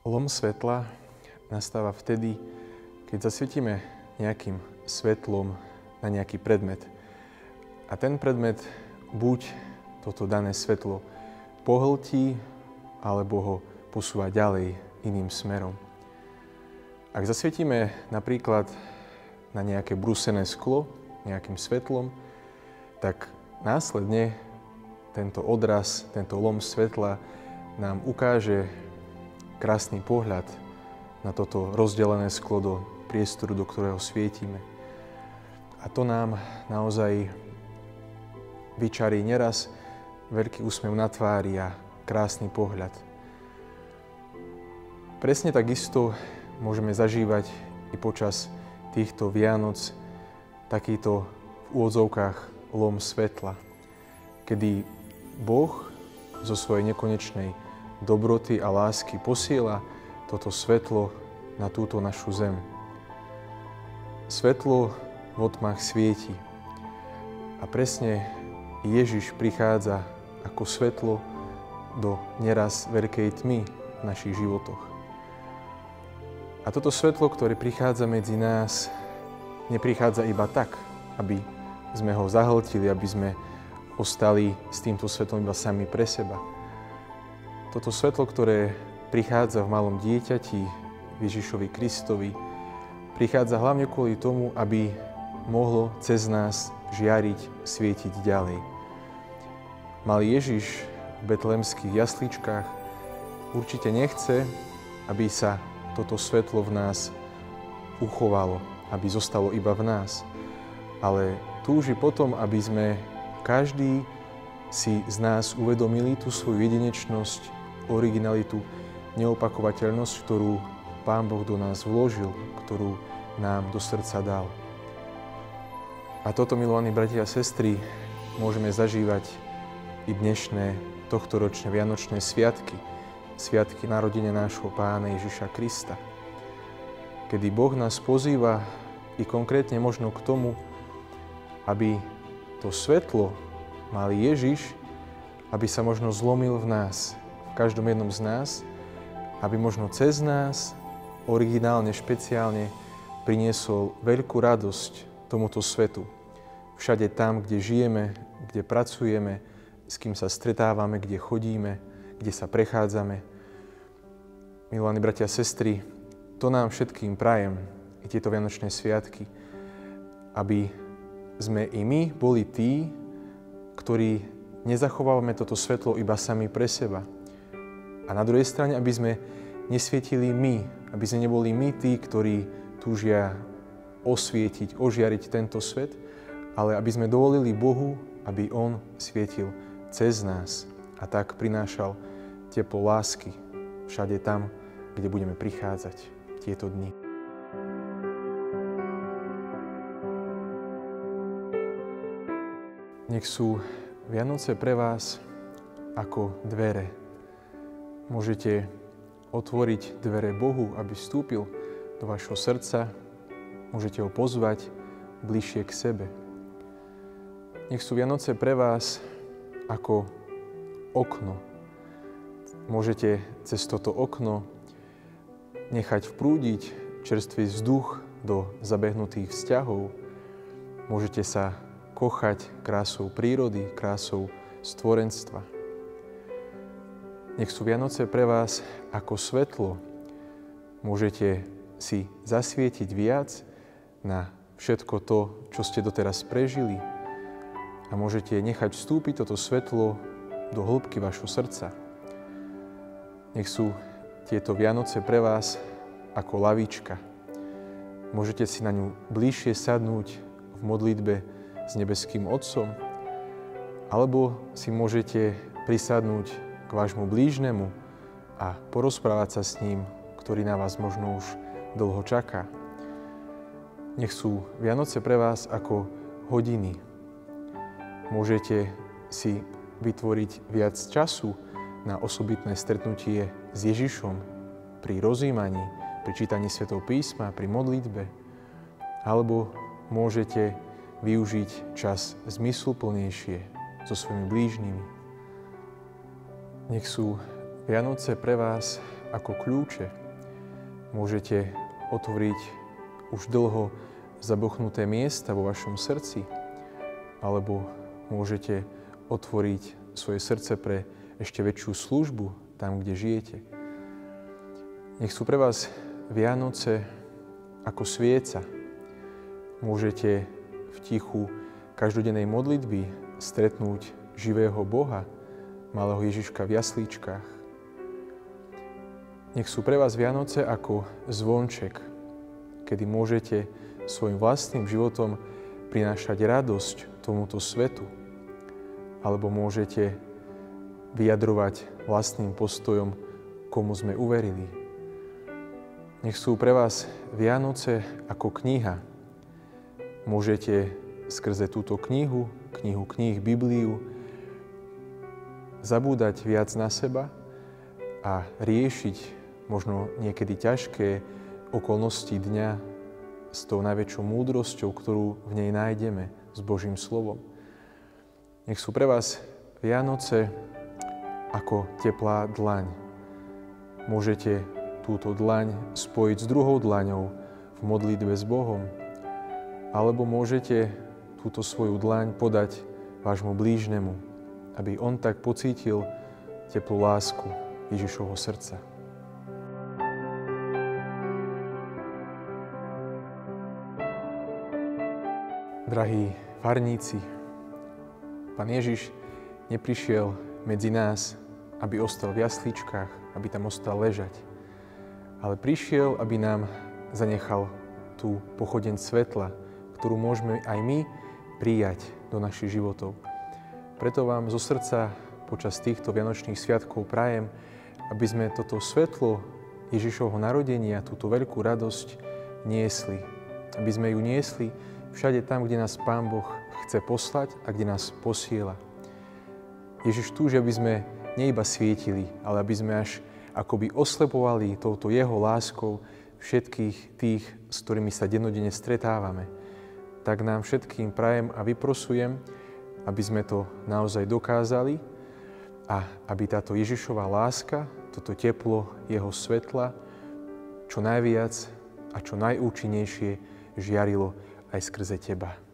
Lom svetla nastáva vtedy, keď zasvietime nejakým svetlom na nejaký predmet. A ten predmet buď toto dané svetlo pohltí, alebo ho posúva ďalej iným smerom. Ak zasvietime napríklad na nejaké brúsené sklo nejakým svetlom, tak následne tento odraz, tento lom svetla nám ukáže krásny pohľad na toto rozdelené sklo do priestoru, do ktorého svietime. A to nám naozaj vyčarí neraz veľký úsmev na tvári a krásny pohľad. Presne takisto môžeme zažívať i počas týchto Vianoc takýto v úvodzovkách lom svetla, kedy Boh zo svojej nekonečnej dobroty a lásky posiela toto svetlo na túto našu zem. Svetlo v otmách svieti a presne Ježiš prichádza ako svetlo do neraz veľkej tmy v našich životoch. A toto svetlo, ktoré prichádza medzi nás, neprichádza iba tak, aby sme ho zahltili, aby sme ostali s týmto svetlom iba sami pre seba. Toto svetlo, ktoré prichádza v malom dieťati, Ježišovi Kristovi, prichádza hlavne kvôli tomu, aby mohlo cez nás žiariť, svietiť ďalej. Malý Ježiš v betlemských jasličkách určite nechce, aby sa toto svetlo v nás uchovalo, aby zostalo iba v nás, ale túži potom, aby sme každý si z nás uvedomili tú svoju jedinečnosť, originalitu, neopakovateľnosť, ktorú Pán Boh do nás vložil, ktorú nám do srdca dal. A toto, milovaní bratia a sestry, môžeme zažívať i dnešné tohtoročné Vianočné sviatky, sviatky narodenia nášho Pána Ježiša Krista, kedy Boh nás pozýva i konkrétne možno k tomu, aby to svetlo mal Ježiš, aby sa možno zlomil v nás, každom jednom z nás, aby možno cez nás, originálne, špeciálne, priniesol veľkú radosť tomuto svetu. Všade tam, kde žijeme, kde pracujeme, s kým sa stretávame, kde chodíme, kde sa prechádzame. Milovaní bratia a sestry, to nám všetkým prajem, i tieto Vianočné sviatky, aby sme i my boli tí, ktorí nezachovávame toto svetlo iba sami pre seba. A na druhej strane, aby sme nesvietili my, aby sme neboli my tí, ktorí túžia osvietiť, ožiariť tento svet, ale aby sme dovolili Bohu, aby On svietil cez nás a tak prinášal teplo lásky všade tam, kde budeme prichádzať tieto dni. Nech sú Vianoce pre vás ako dvere. Môžete otvoriť dvere Bohu, aby vstúpil do vašho srdca. Môžete ho pozvať bližšie k sebe. Nech sú Vianoce pre vás ako okno. Môžete cez toto okno nechať vprúdiť čerstvý vzduch do zabehnutých vzťahov. Môžete sa kochať krásou prírody, krásou stvorenstva. Nech sú Vianoce pre vás ako svetlo. Môžete si zasvietiť viac na všetko to, čo ste doteraz prežili a môžete nechať vstúpiť toto svetlo do hĺbky vašho srdca. Nech sú tieto Vianoce pre vás ako lavička. Môžete si na ňu bližšie sadnúť v modlitbe s nebeským Otcom, alebo si môžete prisadnúť k vášmu blížnemu a porozprávať sa s ním, ktorý na vás možno už dlho čaká. Nech sú Vianoce pre vás ako hodiny. Môžete si vytvoriť viac času na osobitné stretnutie s Ježišom pri rozímaní, pri čítaní Svetov písma, pri modlitbe. Alebo môžete využiť čas zmysluplnejšie so svojimi blížnymi. Nech sú Vianoce pre vás ako kľúče. Môžete otvoriť už dlho zabuchnuté miesta vo vašom srdci, alebo môžete otvoriť svoje srdce pre ešte väčšiu službu tam, kde žijete. Nech sú pre vás Vianoce ako svieca. Môžete v tichu každodennej modlitby stretnúť živého Boha, malého Ježiška v jaslíčkach. Nech sú pre vás Vianoce ako zvonček, kedy môžete svojim vlastným životom prinášať radosť tomuto svetu. Alebo môžete vyjadrovať vlastným postojom, komu sme uverili. Nech sú pre vás Vianoce ako kniha. Môžete skrze túto knihu, knihu kníh, Bibliu, zabúdať viac na seba a riešiť možno niekedy ťažké okolnosti dňa s tou najväčšou múdrosťou, ktorú v nej nájdeme s Božím slovom. Nech sú pre vás Vianoce ako teplá dlaň. Môžete túto dlaň spojiť s druhou dlaňou v modlitbe s Bohom, alebo môžete túto svoju dlaň podať vášmu blížnemu, aby on tak pocítil teplú lásku Ježišovho srdca. Drahí farníci, Pán Ježiš neprišiel medzi nás, aby ostal v jasličkách, aby tam ostal ležať, ale prišiel, aby nám zanechal tú pochodeň svetla, ktorú môžeme aj my prijať do našich životov. Preto vám zo srdca počas týchto Vianočných sviatkov prajem, aby sme toto svetlo Ježišovho narodenia, túto veľkú radosť niesli. Aby sme ju niesli všade tam, kde nás Pán Boh chce poslať a kde nás posiela. Ježiš túži, aby sme neiba svietili, ale aby sme až akoby oslepovali touto Jeho láskou všetkých tých, s ktorými sa dennodenne stretávame. Tak nám všetkým prajem a vyprosujem, aby sme to naozaj dokázali a aby táto Ježišová láska, toto teplo Jeho svetla, čo najviac a čo najúčinnejšie žiarilo aj skrze Teba.